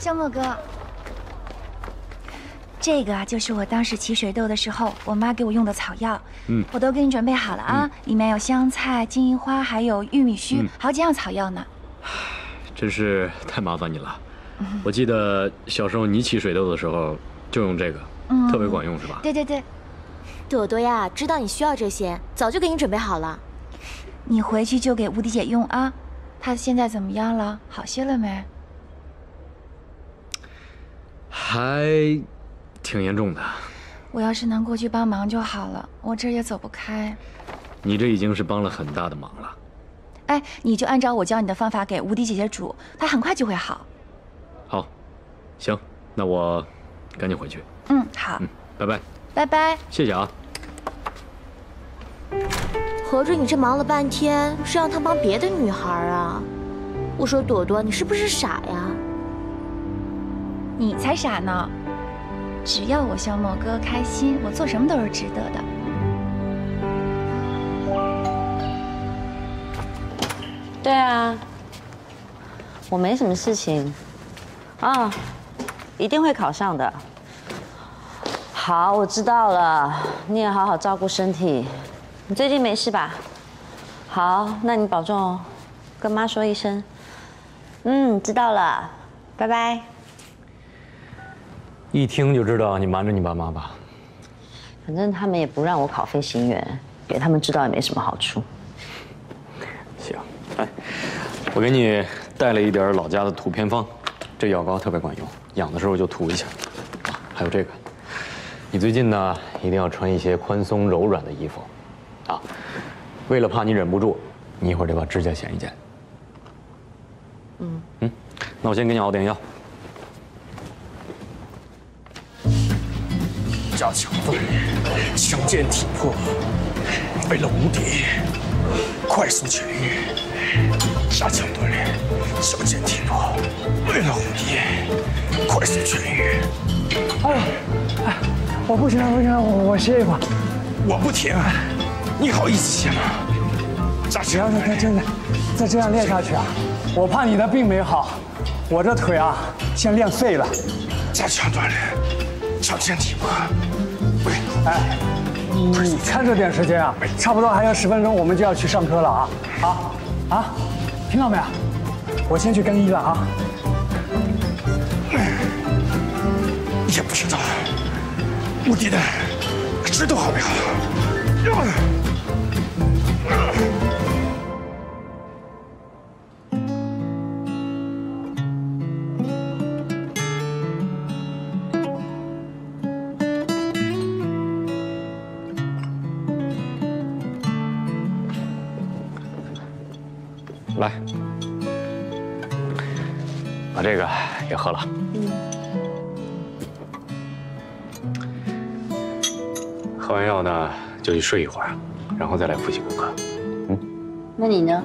肖墨哥，这个啊，就是我当时起水痘的时候，我妈给我用的草药。嗯，我都给你准备好了啊，里面有香菜、金银花，还有玉米须，好几样草药呢。真是太麻烦你了。我记得小时候你起水痘的时候就用这个，特别管用，是吧？对对对。朵朵呀，知道你需要这些，早就给你准备好了。你回去就给吴迪姐用啊。她现在怎么样了？好些了没？还挺严重的。我要是能过去帮忙就好了，我这也走不开。你这已经是帮了很大的忙了。哎，你就按照我教你的方法给无敌姐姐煮，她很快就会好。好，行，那我赶紧回去。嗯，好。嗯，拜拜。拜拜。谢谢啊。合着你这忙了半天是让他帮别的女孩啊？我说朵朵，你是不是傻呀？你才傻呢！只要我肖墨哥开心，我做什么都是值得的。对啊，我没什么事情啊，一定会考上的。好，我知道了，你也好好照顾身体。你最近没事吧？好，那你保重，跟妈说一声。嗯，知道了，拜拜。一听就知道你瞒着你爸妈吧？反正他们也不让我考飞行员，给他们知道也没什么好处。行，哎，我给你带了一点老家的土偏方，这药膏特别管用，痒的时候就涂一下。啊，还有这个，你最近呢一定要穿一些宽松柔软的衣服，啊，为了怕你忍不住，你一会儿得把指甲剪一剪。嗯嗯，那我先给你熬点药。加强锻炼，强健体魄，为了无敌，快速痊愈。加强锻炼，强健体魄，为了无敌，快速痊愈。哎呦，哎，我不行了，不行了，我我歇一会儿。我不停，你好意思歇吗？加强，再真的，再这样练下去啊，我怕你的病没好，我这腿啊，先练废了。加强锻炼。强健体喂。哎，你看着点时间啊，差不多还有十分钟，我们就要去上课了啊！好，啊，听到没有？我先去更衣了啊。也不知道无敌的知道好没好？喝了。嗯。喝完药呢，就去睡一会儿，然后再来复习功课。嗯。那你呢？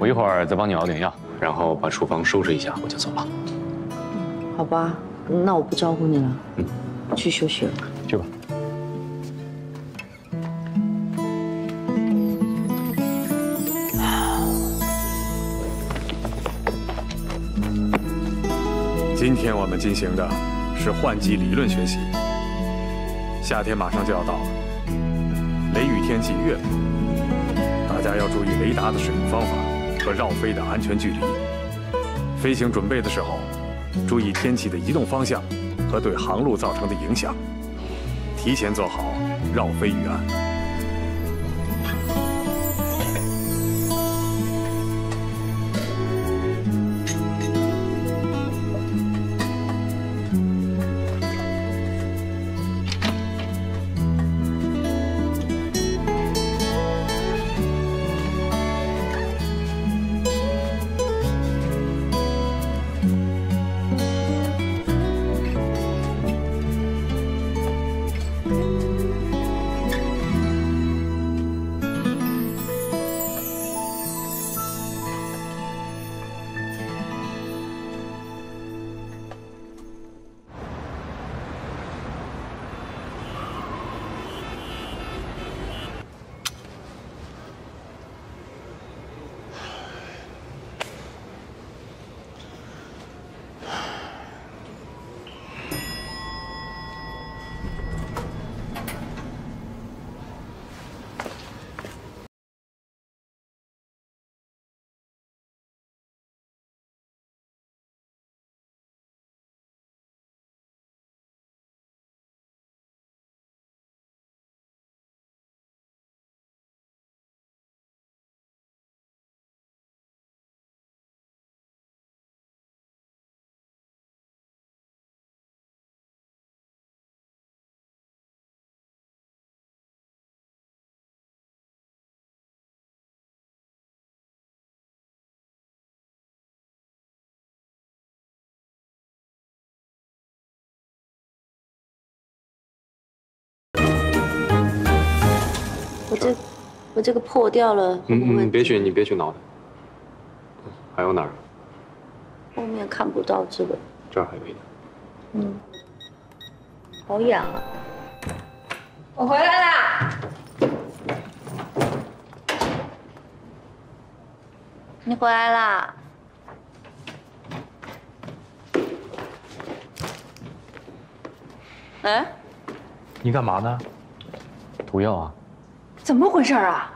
我一会儿再帮你熬点药，然后把厨房收拾一下，我就走了。好吧，那我不招呼你了。嗯。去休息了。今天我们进行的是换季理论学习。夏天马上就要到了，雷雨天气越冷，大家要注意雷达的使用方法和绕飞的安全距离。飞行准备的时候，注意天气的移动方向和对航路造成的影响，提前做好绕飞预案。这，我这个破掉了。嗯嗯，别去，你别去挠它。还有哪儿？后面看不到这个。这儿还有一个。嗯。好痒啊！我回来啦。你回来啦？哎，你干嘛呢？涂药啊？怎么回事啊？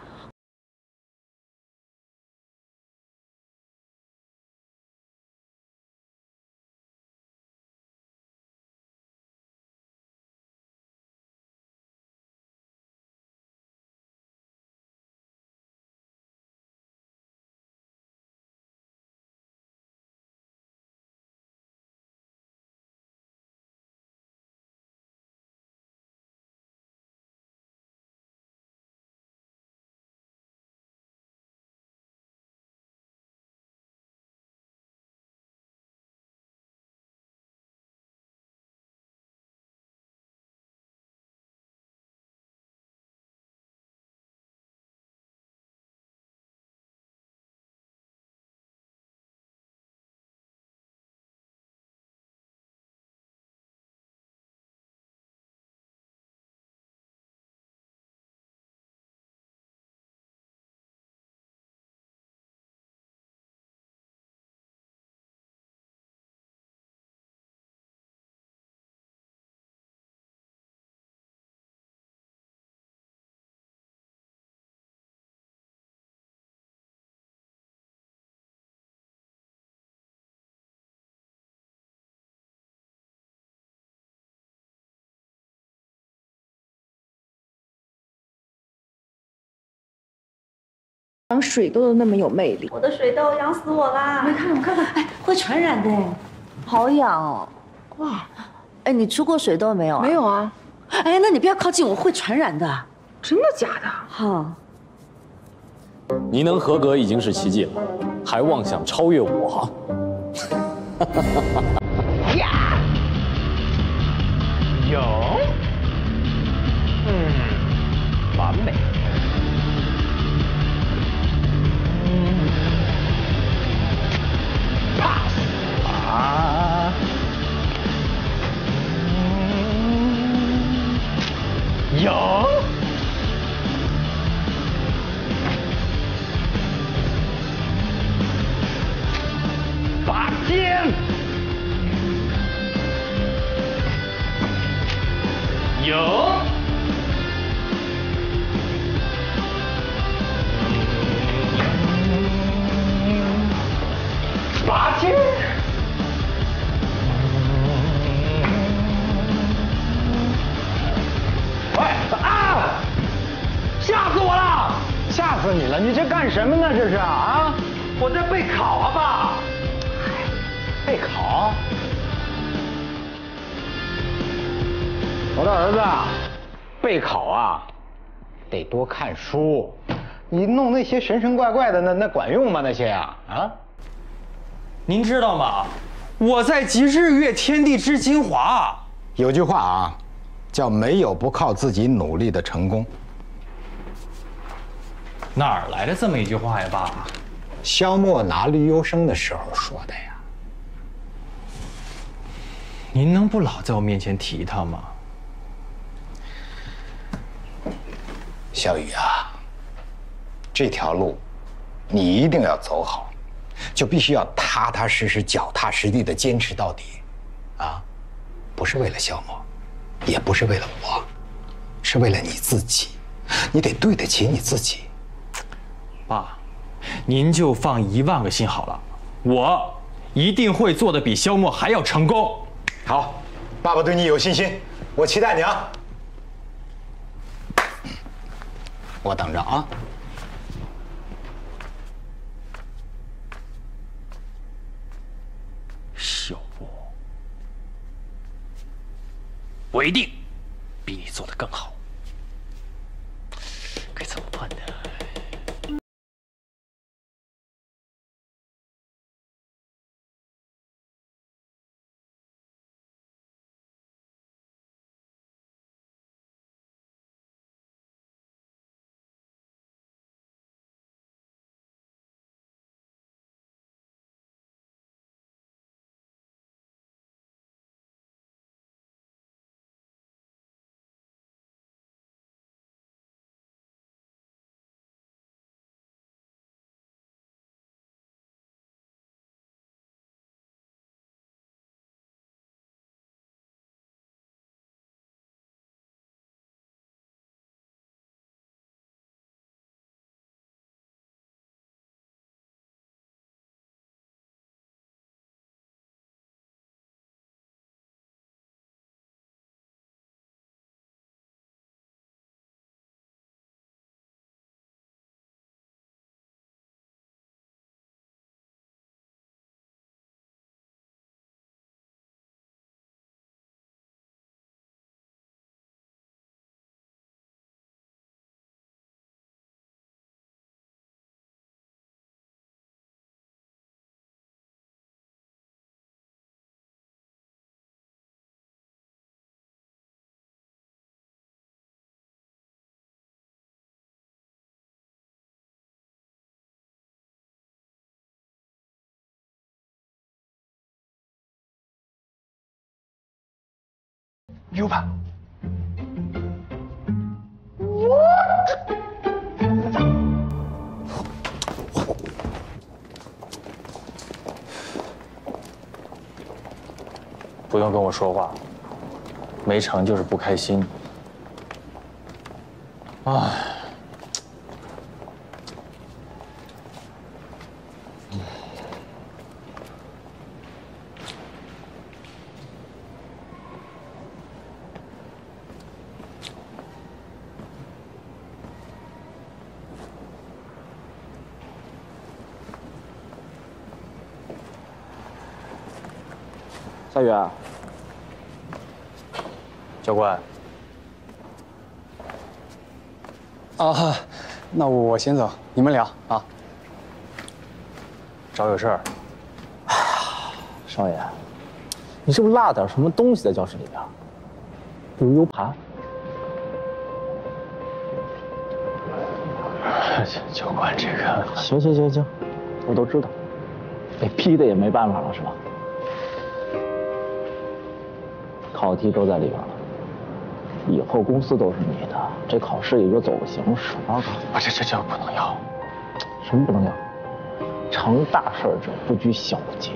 养水痘都那么有魅力，我的水痘痒死我啦！来看，我看看，哎，会传染的，好痒哦！哇，哎，你出过水痘没有啊？没有啊。哎，那你不要靠近我，会传染的。真的假的？好。你能合格已经是奇迹了，还妄想超越我？呀！有。嗯，完美。啊！有，拔剑，有，儿子，备考啊，得多看书。你弄那些神神怪怪的，那那管用吗？那些啊啊！您知道吗？我在集日月天地之精华。有句话啊，叫没有不靠自己努力的成功。哪儿来的这么一句话呀，爸？萧默拿绿优生的时候说的呀。您能不老在我面前提他吗？小雨啊，这条路你一定要走好，就必须要踏踏实实、脚踏实地的坚持到底，啊，不是为了萧默，也不是为了我，是为了你自己，你得对得起你自己。爸，您就放一万个心好了，我一定会做的比肖默还要成功。好，爸爸对你有信心，我期待你啊！我等着啊！小默，我一定比你做的更好。U 盘。不用跟我说话，没成就是不开心。唉，夏雨，教官，啊，那我先走，你们聊啊。找有事儿。哎 呀少爷，你是不是落点什么东西在教室里边？比如 U 盘？教官，这个行行行行，我都知道，被逼的也没办法了，是吧？考题都在里边了，以后公司都是你的，这考试也就走个形式。啊，我这这这不能要，什么不能要？成大事者不拘小节，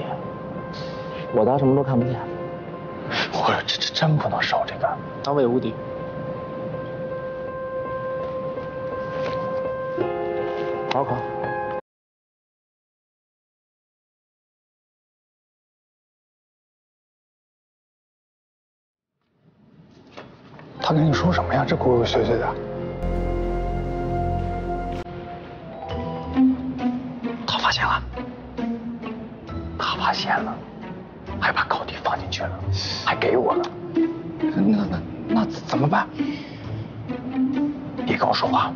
我当什么都看不见。我这这真不能收这个。当位无敌。他跟你说什么呀？这鬼鬼祟祟的。他发现了，他发现了，还把考题放进去了，还给我了。那那那怎么办？别跟我说话，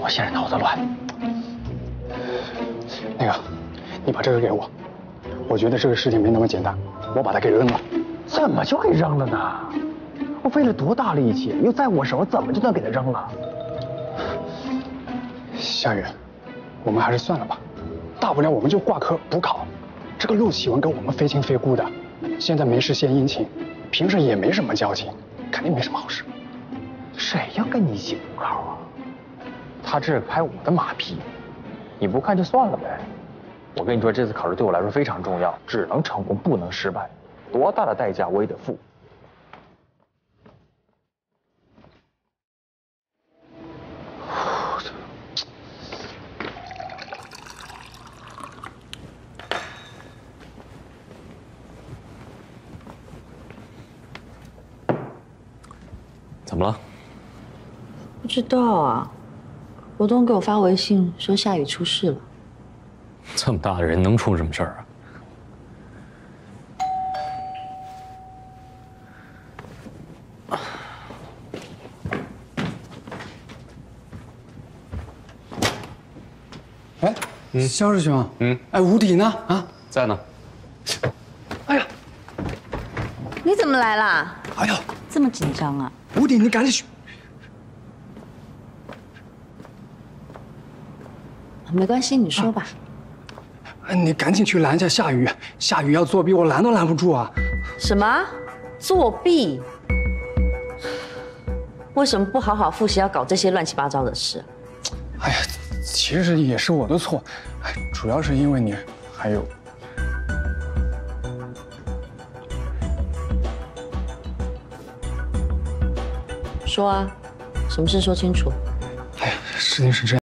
我现在脑子乱。那个，你把这个给我，我觉得这个事情没那么简单，我把它给扔了。怎么就给扔了呢？我费了多大力气，又在我手上，怎么就能给他扔了？夏雨，我们还是算了吧，大不了我们就挂科补考。这个陆启文跟我们非亲非故的，现在没事献殷勤，平时也没什么交情，肯定没什么好事。谁要跟你一起补考啊？他这是拍我的马屁，你不看就算了呗。我跟你说，这次考试对我来说非常重要，只能成功不能失败，多大的代价我也得付。不知道啊，罗东给我发微信说夏雨出事了。这么大的人能出什么事儿啊？哎，肖师兄，嗯，哎，吴迪呢？啊，在呢。哎呀，你怎么来了？哎呦，这么紧张啊？吴迪，你赶紧去。没关系，你说吧。哎，你赶紧去拦下夏雨，夏雨要作弊，我拦都拦不住啊！什么？作弊？为什么不好好复习，要搞这些乱七八糟的事？哎呀，其实也是我的错，哎，主要是因为你，还有……说啊，什么事说清楚。哎呀，事情是这样。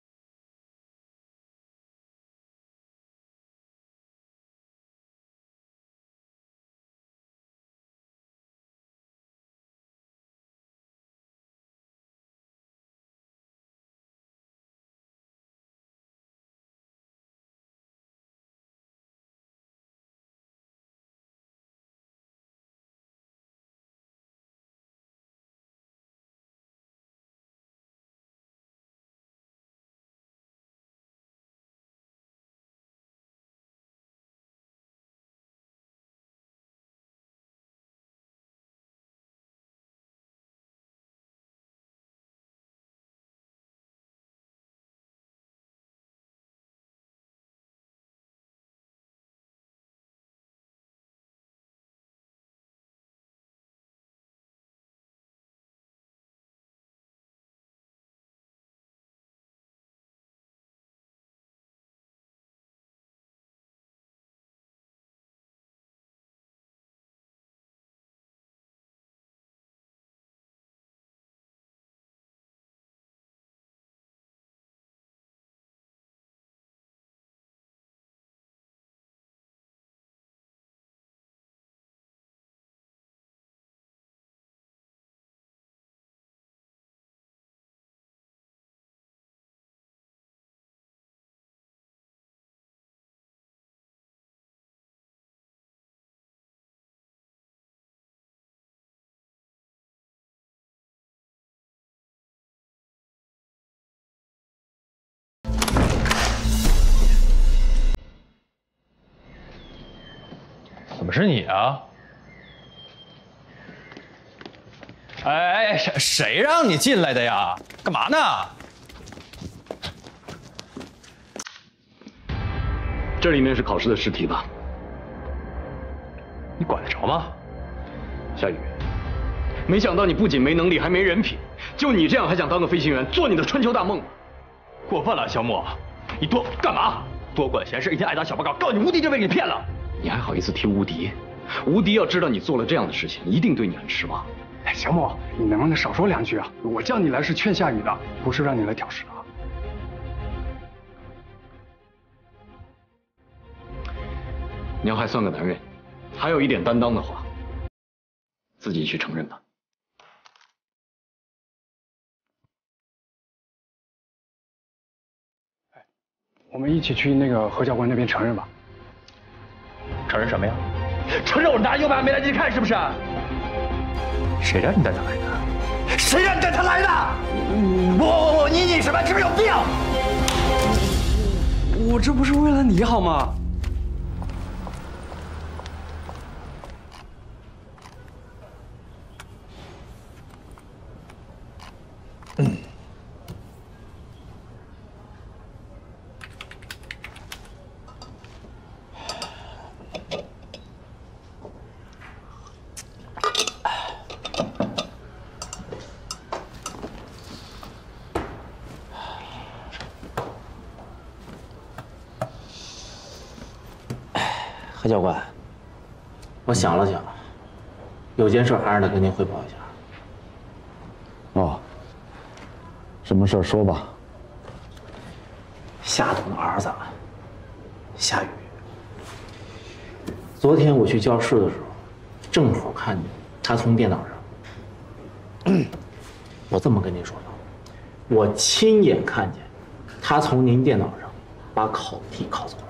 么是你啊？哎哎，谁谁让你进来的呀？干嘛呢？这里面是考试的试题吧？你管得着吗？夏雨，没想到你不仅没能力，还没人品。就你这样，还想当个飞行员，做你的春秋大梦？过分了，小莫，你多干嘛？多管闲事，一天爱打小报告，告诉你无敌就被你骗了。你还好意思提吴迪？吴迪要知道你做了这样的事情，一定对你很失望。哎，小莫，你能不能少说两句啊？我叫你来是劝夏雨的，不是让你来挑事的。你要还算个男人，还有一点担当的话，自己去承认吧。我们一起去那个何教官那边承认吧。承认什么呀？承认我拿 U 盘没来得及看是不是？谁让你带他来的？谁让你带他来的？我我我你你什么？是不是有病？我这不是为了你好吗？何教官，我想了想，有件事还是得跟您汇报一下。哦，什么事儿说吧。夏董的儿子夏雨，昨天我去教室的时候，正好看见他从电脑上，我这么跟您说吧，我亲眼看见他从您电脑上把考题考走了。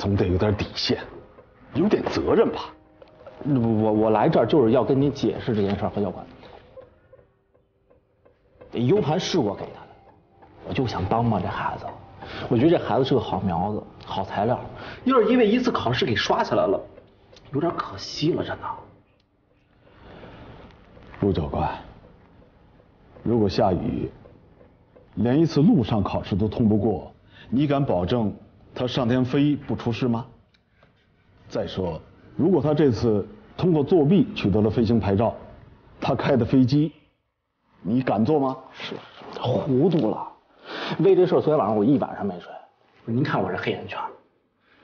总得有点底线，有点责任吧。我我来这儿就是要跟你解释这件事，何教官。U 盘是我给他的，我就想帮帮这孩子。我觉得这孩子是个好苗子，好材料。要是因为一次考试给刷下来了，有点可惜了，真的。陆教官，如果夏雨连一次路上考试都通不过，你敢保证？他上天飞不出事吗？再说，如果他这次通过作弊取得了飞行牌照，他开的飞机，你敢坐吗？是，糊涂了。为这事，昨天晚上我一晚上没睡。您看我这黑眼圈，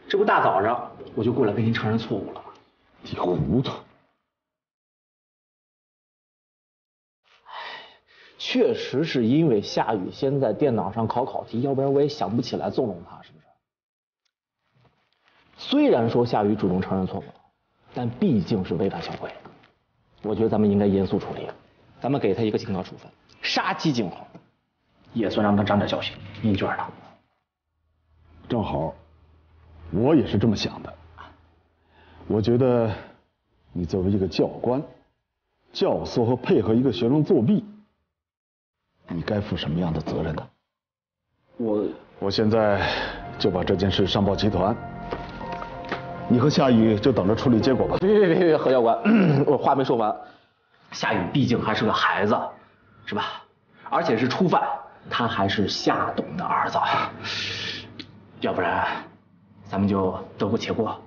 这不大早上我就过来跟您承认错误了吗？你糊涂。确实是因为夏雨先在电脑上考考题，要不然我也想不起来纵容他，是不是？虽然说夏雨主动承认错误了，但毕竟是违反校规，我觉得咱们应该严肃处理，咱们给他一个警告处分，杀鸡儆猴，也算让他长点教训。您觉得呢？正好，我也是这么想的。我觉得，你作为一个教官，教唆和配合一个学生作弊，你该负什么样的责任呢？我我现在就把这件事上报集团。你和夏雨就等着处理结果吧。别别别别，何教官，我话没说完。夏雨毕竟还是个孩子，是吧？而且是初犯，他还是夏董的儿子。要不然，咱们就得过且过，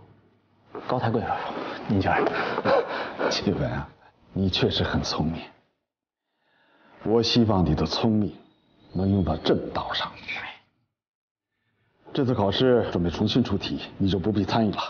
高抬贵手。您觉得？启文，你确实很聪明。我希望你的聪明能用到正道上。这次考试准备重新出题，你就不必参与了。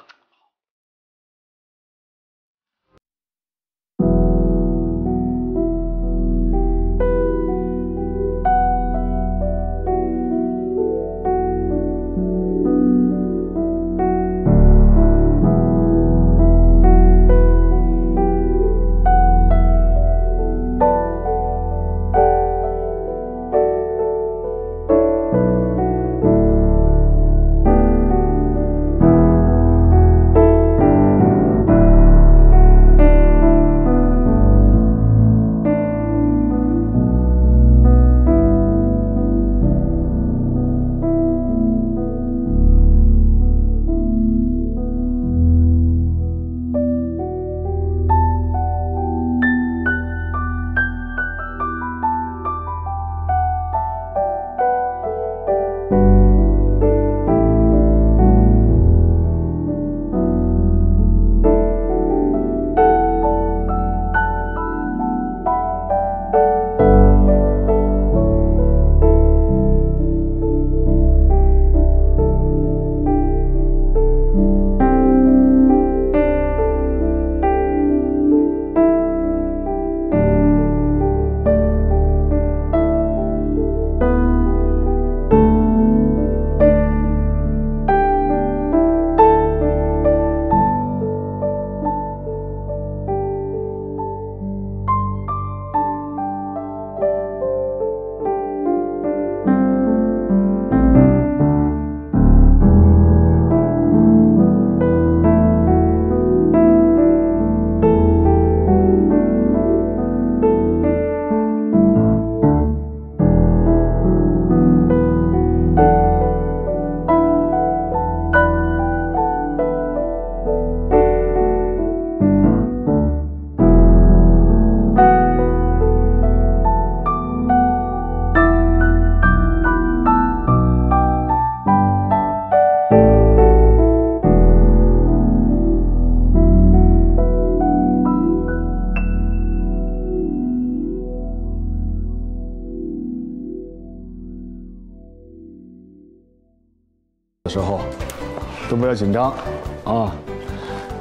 不要紧张啊！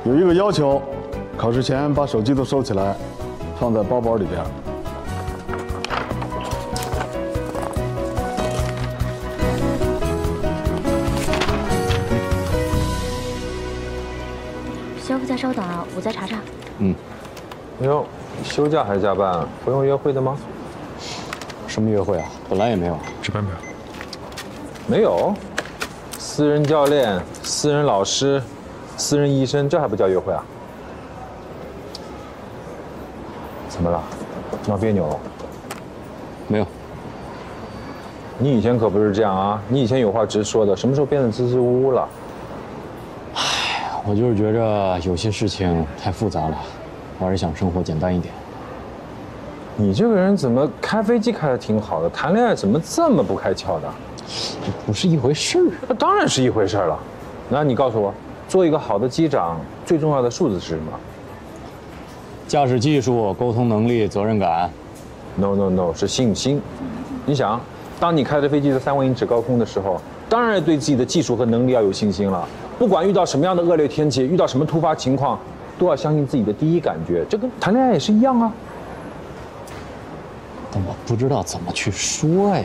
有一个要求，考试前把手机都收起来，放在包包里边。肖副驾，稍等啊，我再查查。嗯。哟，休假还加班？不用约会的吗？什么约会啊？本来也没有。值班表。没有。私人教练、私人老师、私人医生，这还不叫约会啊？怎么了？闹别扭了？没有。你以前可不是这样啊！你以前有话直说的，什么时候变得支支吾吾了？唉，我就是觉着有些事情太复杂了，我还是想生活简单一点。你这个人怎么开飞机开的挺好的，谈恋爱怎么这么不开窍的？这不是一回事儿，那当然是一回事儿了。那你告诉我，做一个好的机长，最重要的数字是什么？驾驶技术、沟通能力、责任感。No No No，是信心。你想，当你开着飞机在三万英尺高空的时候，当然对自己的技术和能力要有信心了。不管遇到什么样的恶劣天气，遇到什么突发情况，都要相信自己的第一感觉。这跟谈恋爱也是一样啊。但我不知道怎么去说呀。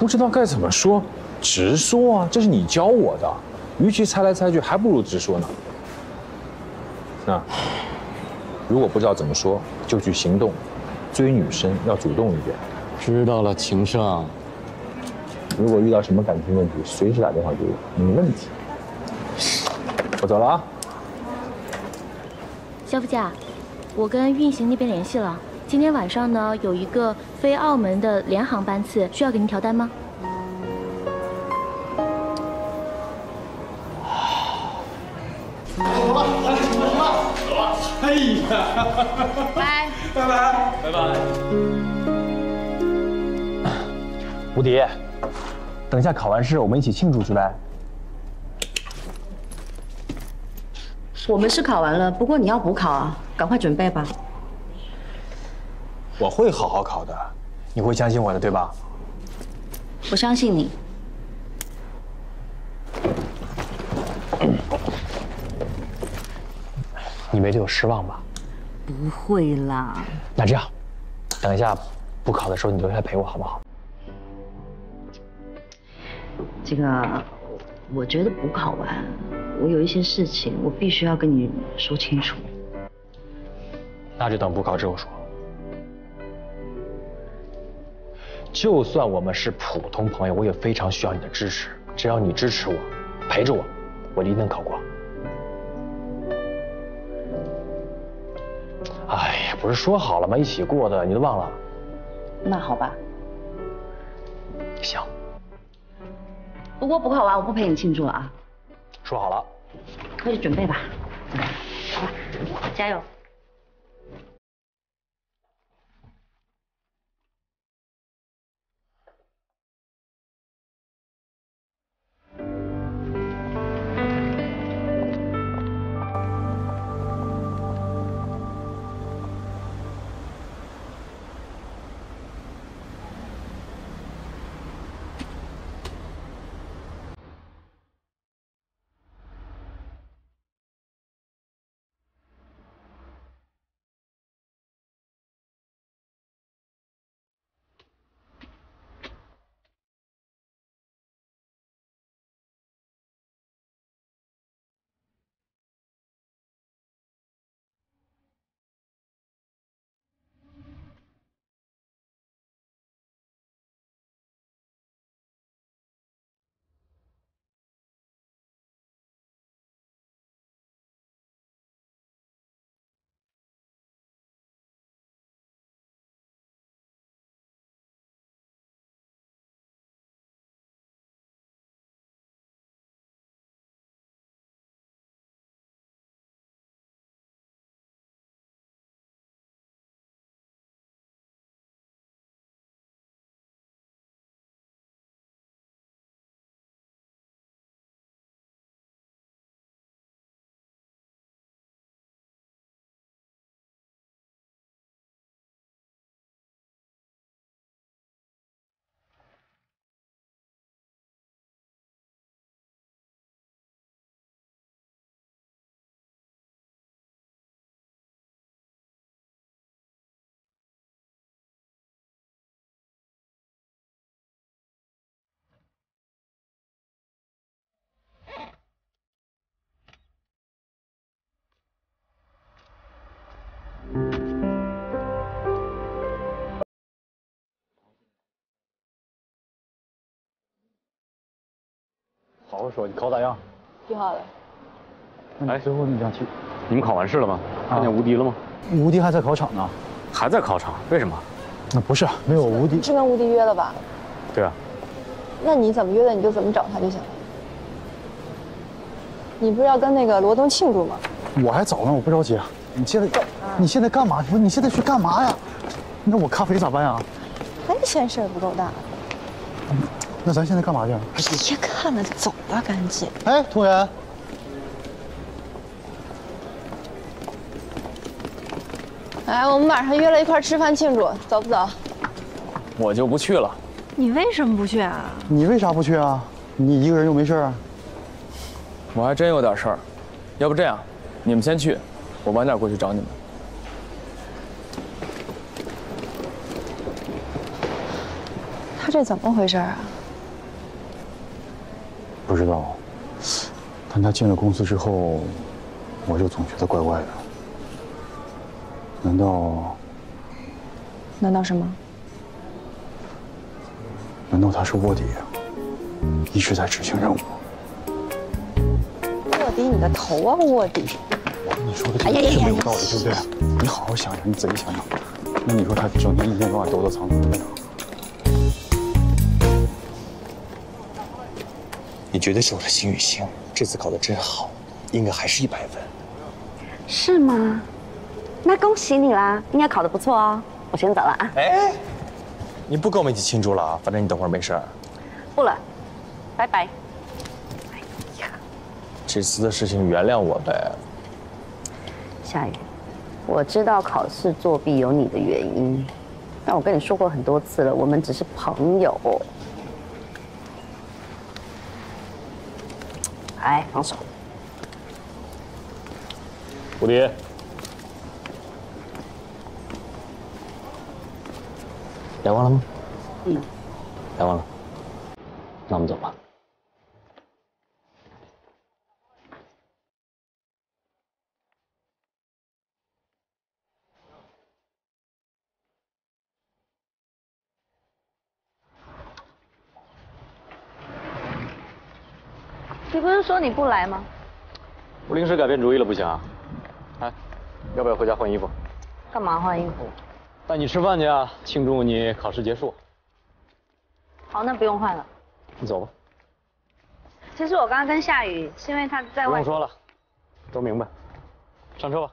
不知道该怎么说，直说啊！这是你教我的，与其猜来猜去，还不如直说呢。那如果不知道怎么说，就去行动，追女生要主动一点。知道了，情圣。如果遇到什么感情问题，随时打电话给我，没问题。我走了啊。肖副驾，我跟运行那边联系了。今天晚上呢，有一个飞澳门的联航班次，需要给您调单吗？走了，来，走了，走了。哎呀，拜拜拜拜拜。吴迪，等一下考完试，我们一起庆祝去呗。我们是考完了，不过你要补考啊，赶快准备吧。我会好好考的，你会相信我的，对吧？我相信你。你没对我失望吧？不会啦。那这样，等一下补考的时候你留下来陪我好不好？这个，我觉得补考完，我有一些事情我必须要跟你说清楚。那就等补考之后说。就算我们是普通朋友，我也非常需要你的支持。只要你支持我，陪着我，我一定能考过。哎呀，不是说好了吗？一起过的，你都忘了？那好吧。行。不过补考完我不陪你庆祝了啊。说好了。快去准备吧。好吧，加油。好好说，你考咋样？挺好的。哎，最后你想去？你们考完试了吗？看见吴迪了吗？吴迪还在考场呢。还在考场？为什么？那不是，没有吴迪。是跟吴迪约了吧？对啊。那你怎么约的，你就怎么找他就行了。你不是要跟那个罗东庆祝吗？我还早呢，我不着急。你现在干？你现在干嘛？不是，你现在去干嘛呀？那我咖啡咋办呀？还嫌事儿不够大。那咱现在干嘛去？别看了，走吧，赶紧。哎，同源。哎，我们晚上约了一块吃饭庆祝，走不走？我就不去了。你为什么不去啊？你为啥不去啊？你一个人又没事儿。我还真有点事儿，要不这样，你们先去，我晚点过去找你们。他这怎么回事啊？不知道，但他进了公司之后，我就总觉得怪怪的。难道？难道什么？难道他是卧底啊？一直在执行任务。卧底你的头啊！卧底！你说的这个是没有道理，对不对？你好好想想，你仔细想想。那你说他整天一天到晚躲躲藏藏的干你绝对是我的幸运星，这次考得真好，应该还是一百分。是吗？那恭喜你啦，应该考得不错哦。我先走了啊。哎，你不跟我们一起庆祝了？反正你等会儿没事儿。不了，拜拜。哎呀，这次的事情原谅我呗。夏雨，我知道考试作弊有你的原因，但我跟你说过很多次了，我们只是朋友。哎，放手。蝴蝶，聊完了吗？嗯，聊完了。那我们走吧。你不来吗？我临时改变主意了，不行啊？哎，要不要回家换衣服？干嘛换衣服？带你吃饭去啊，庆祝你考试结束。好，那不用换了。你走吧。其实我刚刚跟夏雨是因为他在外。不用说了，都明白。上车吧。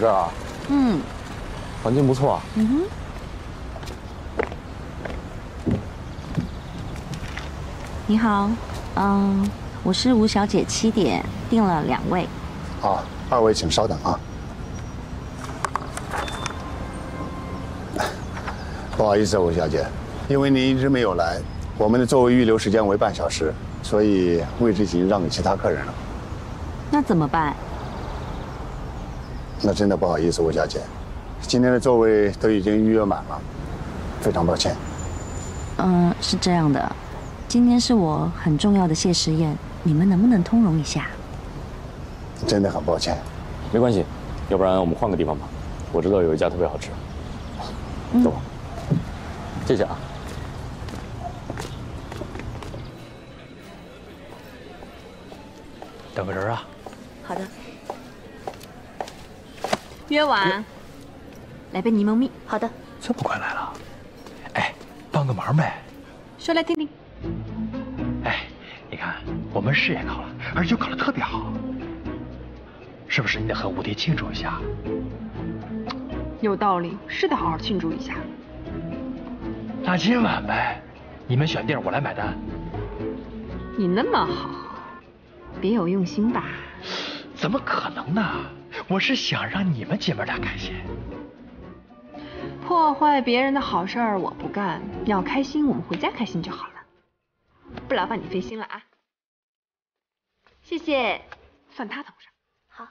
这儿啊？嗯。环境不错啊。嗯哼。你好，嗯，我是吴小姐，七点订了两位。好，二位请稍等啊。不好意思，吴小姐，因为您一直没有来，我们的座位预留时间为半小时，所以位置已经让给其他客人了。那怎么办？那真的不好意思，吴小姐，今天的座位都已经预约满了，非常抱歉。嗯，是这样的，今天是我很重要的谢师宴，你们能不能通融一下？真的很抱歉。没关系，要不然我们换个地方吧。我知道有一家特别好吃。走。谢谢啊。等个人啊。约完，来杯柠檬蜜。好的。这么快来了？哎，帮个忙呗。说来听听。哎，你看，我们试也考了，而且考得特别好，是不是？你得和吴蝶庆祝一下。有道理，是得好好庆祝一下。那今晚呗，你们选地儿，我来买单。你那么好，别有用心吧？怎么可能呢？我是想让你们姐妹俩开心。破坏别人的好事儿我不干，要开心我们回家开心就好了。不劳烦你费心了啊。谢谢，算他头上。好。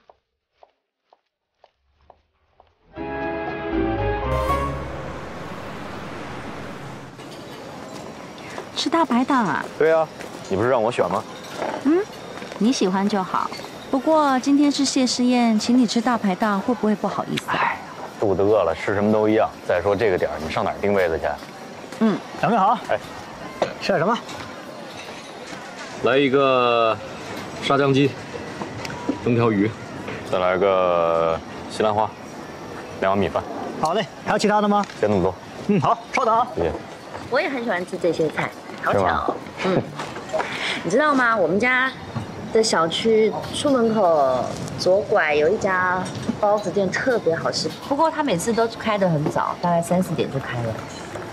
吃大排档啊？对啊，你不是让我选吗？嗯，你喜欢就好。不过今天是谢师宴，请你吃大排档会不会不好意思？哎，肚子饿了，吃什么都一样。再说这个点儿，你上哪儿订位子去？嗯，两位好。哎，吃点什么？来一个沙姜鸡，蒸条鱼，再来个西兰花，两碗米饭。好嘞，还有其他的吗？别那么多。嗯，好，稍等啊。谢谢。我也很喜欢吃这些菜，好巧。嗯，你知道吗？我们家。的小区出门口左拐有一家包子店，特别好吃。不过他每次都开得很早，大概三四点就开了，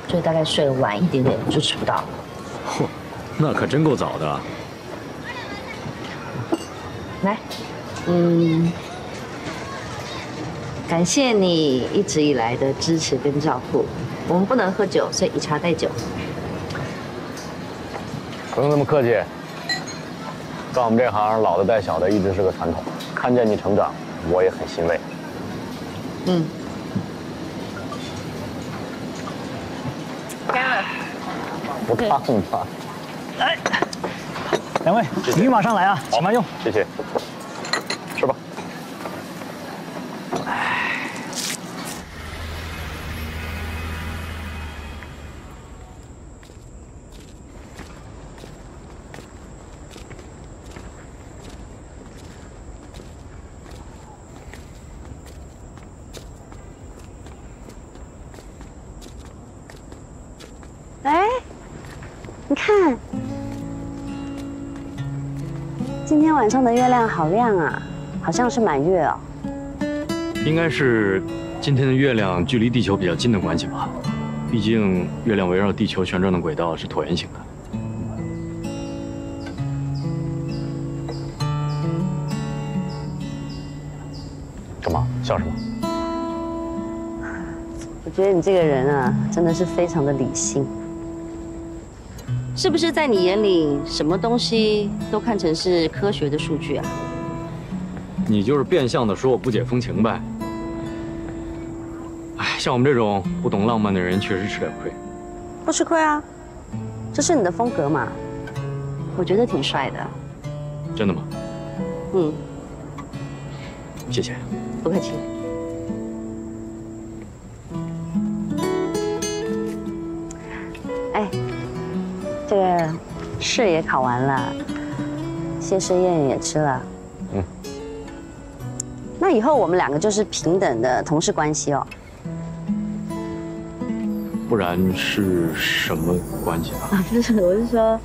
所以大概睡晚一点点就吃不到了。嚯，那可真够早的。来，嗯，感谢你一直以来的支持跟照顾。我们不能喝酒，所以以茶代酒。不用那么客气。干我们这行，老的带小的一直是个传统。看见你成长，我也很欣慰。嗯。干了。不烫吗？来，两位，鱼马上来啊，请慢用。谢谢。晚上的月亮好亮啊，好像是满月哦。应该是今天的月亮距离地球比较近的关系吧。毕竟月亮围绕地球旋转的轨道是椭圆形的。干嘛？笑什么？我觉得你这个人啊，真的是非常的理性。是不是在你眼里，什么东西都看成是科学的数据啊？你就是变相的说我不解风情呗。哎，像我们这种不懂浪漫的人，确实吃点亏。不吃亏啊，这是你的风格嘛。我觉得挺帅的。真的吗？嗯。谢谢。不客气。试也考完了，谢师宴也吃了。嗯。那以后我们两个就是平等的同事关系哦。不然是什么关系啊？不是，我是说，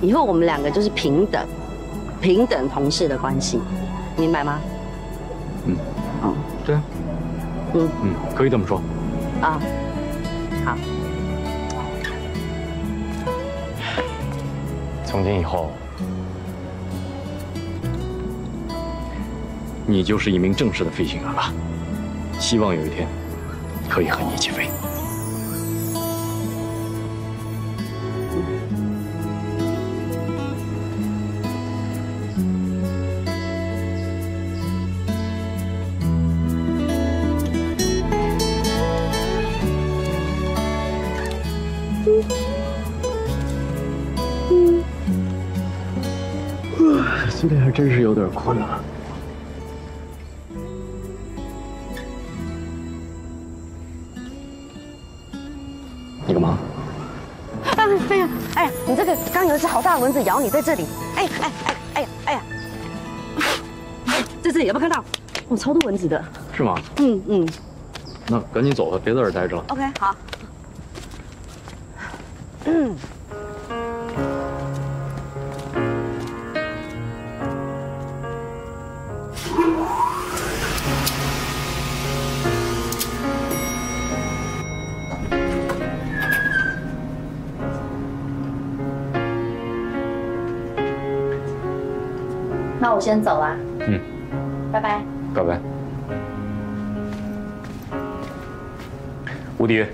以后我们两个就是平等、平等同事的关系，明白吗？嗯，哦，对啊，嗯嗯，可以这么说。啊，好。从今以后，你就是一名正式的飞行员了。希望有一天。可以和你一起飞。今天还真是有点困了。你干嘛哎飞呀哎呀你这个刚有一只好大的蚊子咬你，在这里。哎哎哎哎呀哎呀！在这里有没有看到？哦，超多蚊子的。是吗？嗯嗯。那赶紧走吧，别在这儿待着了。OK，好。嗯。我先走了。嗯，拜拜。拜拜。无敌。